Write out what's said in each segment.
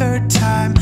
third time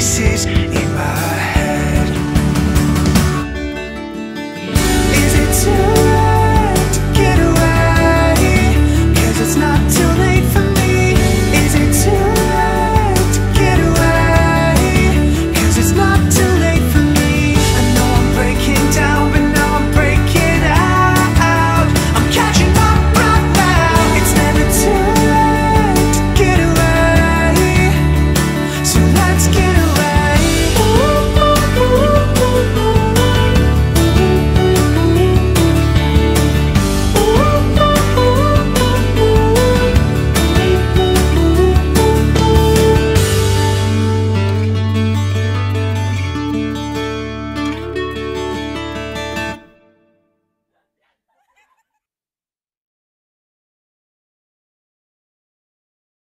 voices.